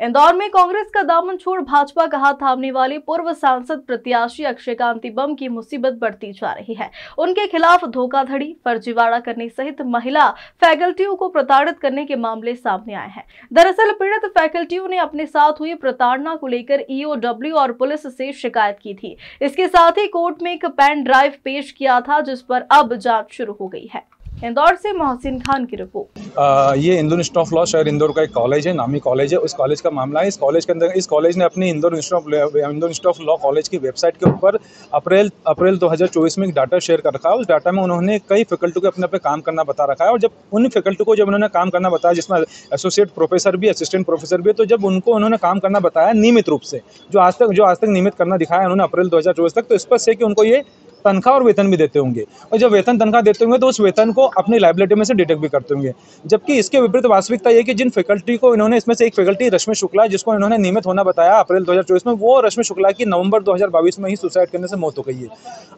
इंदौर में कांग्रेस का दामन छोड़ भाजपा का हाथ थामने वाले पूर्व सांसद प्रत्याशी अक्षय कांति बम की मुसीबत बढ़ती जा रही है। उनके खिलाफ धोखाधड़ी, फर्जीवाड़ा करने सहित महिला फैकल्टियों को प्रताड़ित करने के मामले सामने आए हैं। दरअसल पीड़ित फैकल्टियों ने अपने साथ हुई प्रताड़ना को लेकर ईओडब्ल्यू और पुलिस से शिकायत की थी। इसके साथ ही कोर्ट में एक पेन ड्राइव पेश किया था, जिस पर अब जाँच शुरू हो गई है। इंदौर से मोहसिन खान की रिपोर्ट। ये इंदौर इंस्टीट्यूट ऑफ़ लॉ शहर इंदौर का एक कॉलेज है, नामी कॉलेज है। उस कॉलेज का मामला है, इस कॉलेज के अंदर इस कॉलेज ने अपनी Indore institute of law college की वेबसाइट के ऊपर अप्रैल अप्रैल 2024 में एक डाटा शेयर कर रखा है। उस डाटा में उन्होंने कई फैकल्टी को अपने अपने काम करना बता रखा है और जब उन फैकल्टी को जब उन्होंने काम करना बताया, जिसमें एसोसिएट प्रोफेसर भी असिस्टेंट प्रोफेसर भी तो जब उनको उन्होंने काम करना बताया नियमित रूप से, जो आज तक जो आज तक नियमित करना दिखाया उन्होंने अप्रैल दो हज़ार चौबीस तक तो स्पष्ट है कि उनको ये तनख्वाह और वेतन भी देते होंगे। और जब वेतन तनख्वाह देते होंगे तो उस वेतन को अपनी लाइबिलिटी में से डिटेक्ट भी करते होंगे। जबकि इसके विपरीत वास्तविकता ये कि जिन फैकल्टी को इन्होंने इसमें से एक फैकल्टी रश्मि शुक्ला, जिसको इन्होंने नियमित होना बताया अप्रैल 2024 में, वो रश्मि शुक्ला की नवंबर 2022 में ही सुसाइड करने से मौत हो गई है।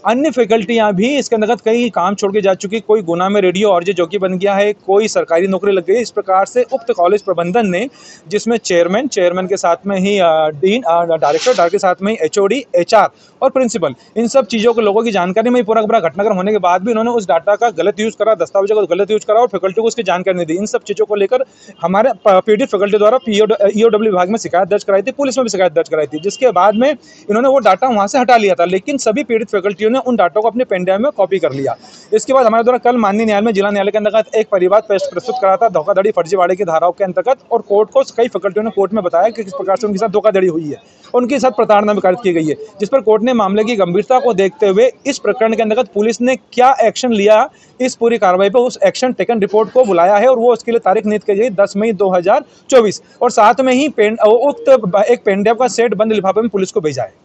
अन्य फैकल्टियाँ भी इसके अंतर्गत कई काम छोड़ के जा चुकी, कोई गुना में रेडियो और जो की बन गया है, कोई सरकारी नौकरी लग गई इस प्रकार से उक्त कॉलेज प्रबंधन ने, जिसमें चेयरमैन चेयरमैन के साथ में ही डीन डायरेक्टर डायरेक्टर के साथ में एच एचआर और प्रिंसिपल इन सब चीज़ों के लोगों की जानकारी में पूरा पूरा घटनाक्रम होने के बाद भी उन्होंने उस डाटा का गलत यूज़ करा, दस्तावेजों का गलत यूज़ करा और फैकल्टी को उसकी जानकारी नहीं दी। इन सब चीज़ों को लेकर हमारे पीडित फैकल्टी द्वारा ईओडब्ल्यू विभाग में शिकायत दर्ज कराई थी, पुलिस में भी शिकायत दर्ज कराई थी, जिसके बाद में इन्होंने वो डाटा वहाँ से हटा लिया था, लेकिन सभी पीड़ित फैकल्टियों ने उन डाटा को अपने पेंडिया में कॉपी कर लिया। इसके बाद हमारे द्वारा कल माननीय न्यायालय में जिला न्यायालय के अंतर्गत एक परिवार प्रस्तुत करा था, धोखाधड़ी, फर्जीवाड़े की धाराओं के अंतर्गत और कोर्ट को कई फैकल्टियों ने कोर्ट में बताया कि किस प्रकार से उनके साथ धोखाधड़ी हुई है, उनके साथ प्रताड़ना भी की गई है, जिस पर कोर्ट ने मामले की गंभीरता को देखते हुए इस प्रकरण के अंतर्गत पुलिस ने क्या एक्शन लिया? इस पूरी कार्रवाई पर उस एक्शन टेकन रिपोर्ट को बुलाया है और वो उसके लिए तारीख नियुक्त की गई दस मई 2024 और साथ में ही पेन, उक्त एक पेनड्राइव का सेट बंद लिफाफे में पुलिस को भेजा है।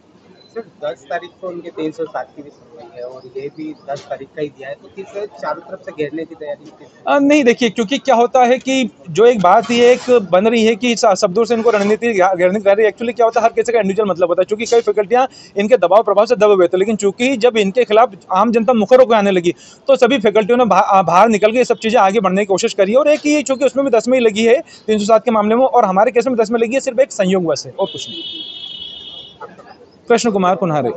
सर, दस तारीख को उनके तीन सौ सात की भी सुनवाई है और ये भी दस तारीख का ही दिया है। तो किस चारों तरफ़ से घेरने की तैयारी नहीं, देखिए, क्योंकि क्या होता है कि जो एक बात ये एक बन रही है कि शब्दों से इनको रणनीति घेरने की एक्चुअली क्या होता है, हर किसी का इंडिविजुअल मतलब होता है। क्योंकि कई फैकल्टियाँ इनके दबाव प्रभाव से दबे हुए थे, लेकिन चूँकि जब इनके खिलाफ आम जनता मुखर होकर आने लगी तो सभी फैकल्टियों ने बाहर निकल के सब चीज़ें आगे बढ़ने की कोशिश करी और एक ही चूँकि उसमें भी दस में ही लगी है तीन सौ सात के मामले में और हमारे केस में दस में लगी है, सिर्फ़ एक संयोग बस है और कुछ नहीं। कृष्ण कुमार कुन्हारे